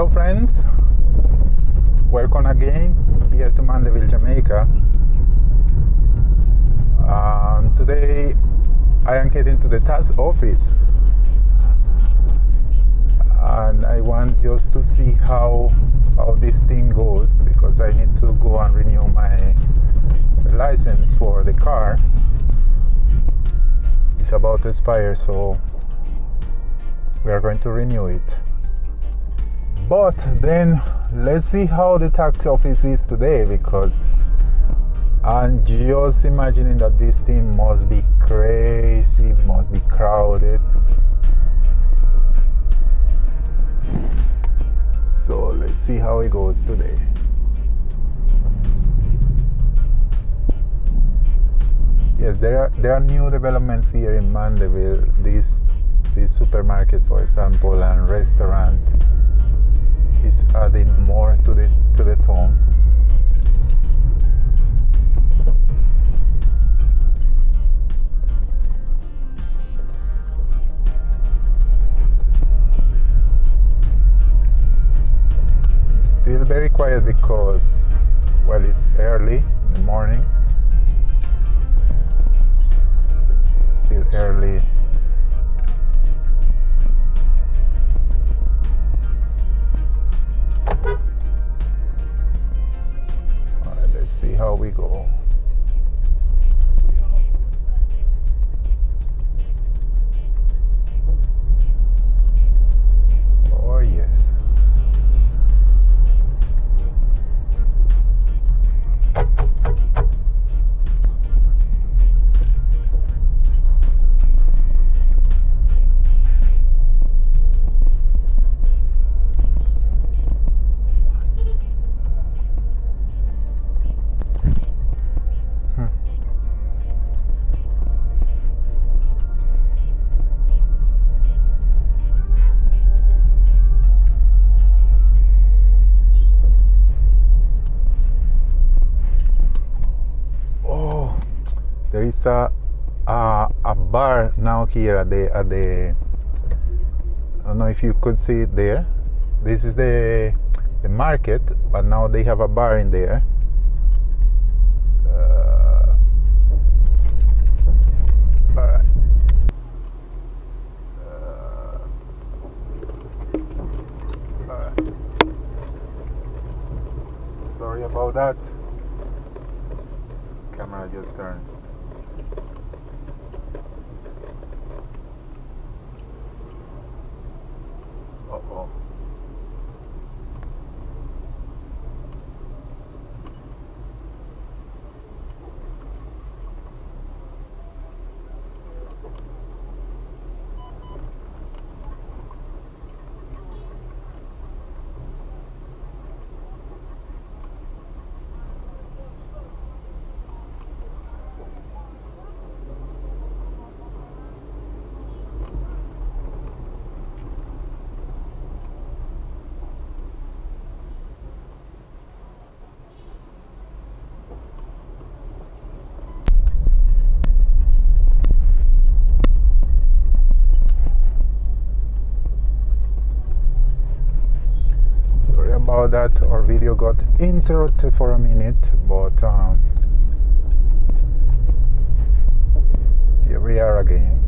Hello, friends. Welcome again here to Mandeville, Jamaica. Um, today I am heading to the tax office and I want just to see how how this thing goes because I need to go and renew my license for the car. It's about to expire, so we are going to renew it. But then let's see how the tax office is today because I'm just imagining that this thing must be crazy, must be crowded. So let's see how it goes today. Yes, there are there are new developments here in Mandeville. This this supermarket, for example, and restaurant is adding uh, more to the to the town. Still very quiet because well it's early in the morning. So still early see how we go. There is a, a a bar now here at the at the. I don't know if you could see it there. This is the the market, but now they have a bar in there. Uh, all right. Uh, all right. Sorry about that camera just turned. Uh oh. Sorry about that. Our video got interrupted for a minute, but um, here we are again.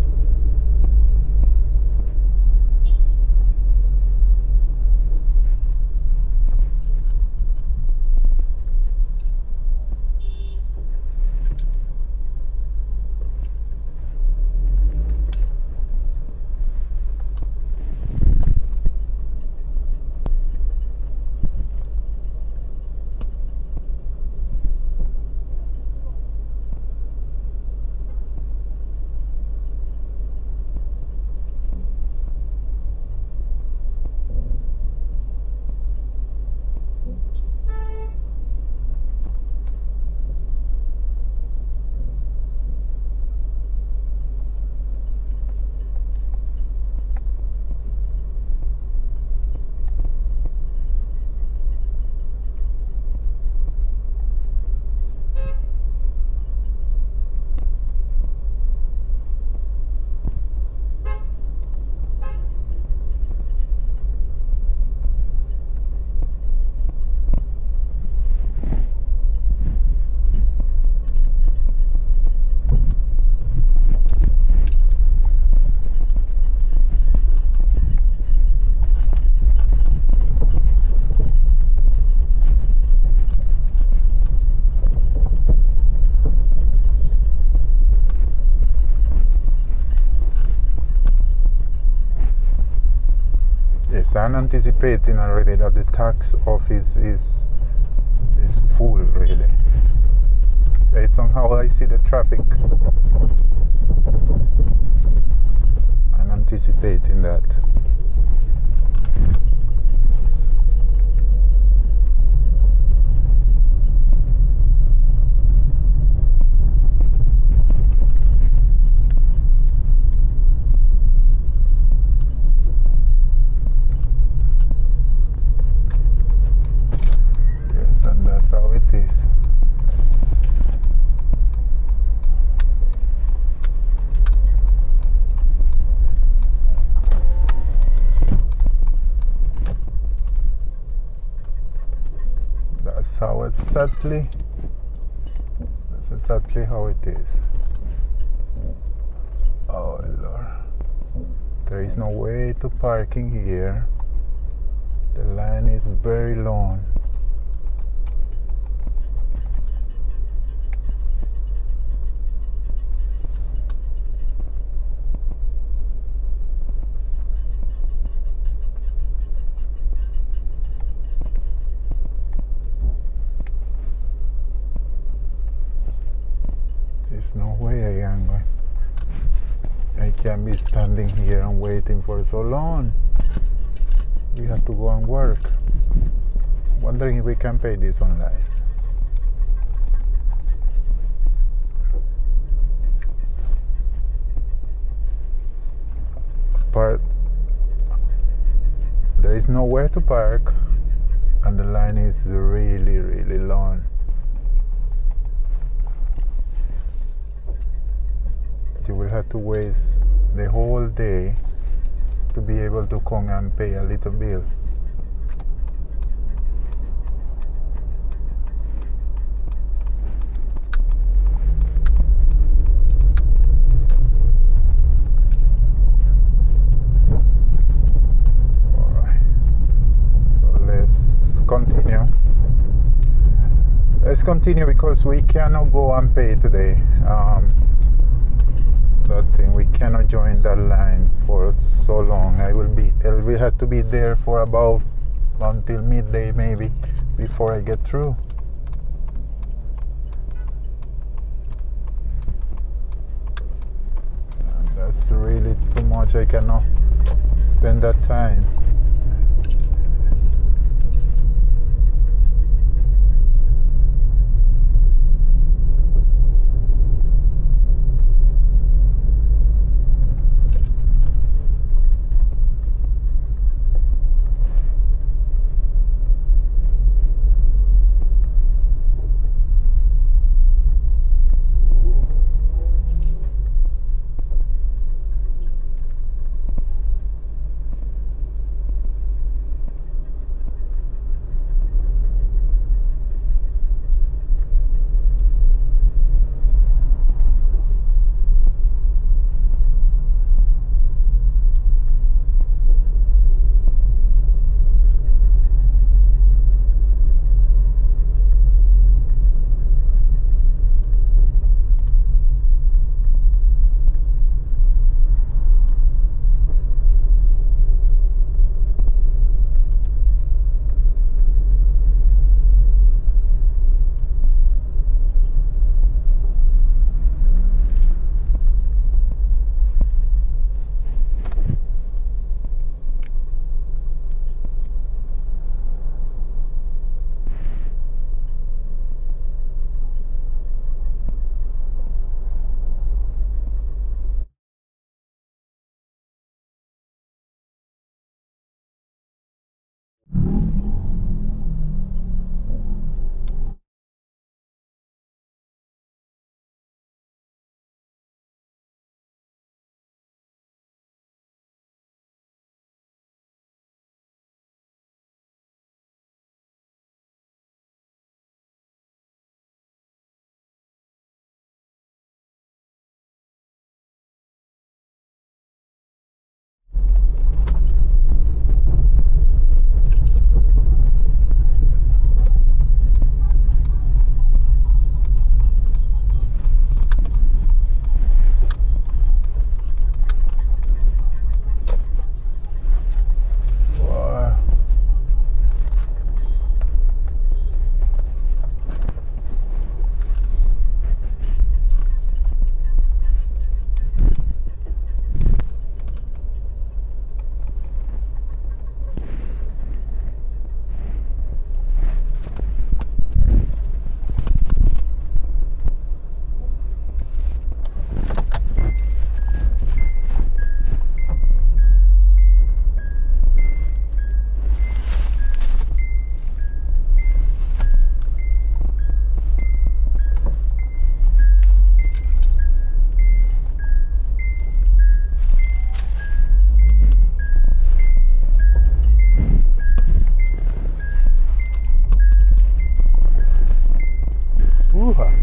Yes, I'm anticipating already that the tax office is is full really. Based on how I see the traffic. I'm anticipating that. Yes, and that's how it is. That's it's exactly that's exactly how it is. Oh Lord. There is no way to parking here. The line is very long. No way I am going. I can't be standing here and waiting for so long. We have to go and work. Wondering if we can pay this online. But there is nowhere to park and the line is really really long. You will have to waste the whole day to be able to come and pay a little bill. Continue. Let's continue because we cannot go and pay today. Um, we cannot join that line for so long. I will be will have to be there for about until midday maybe before i get through. That's really too much. I cannot spend that time Hoo-ha.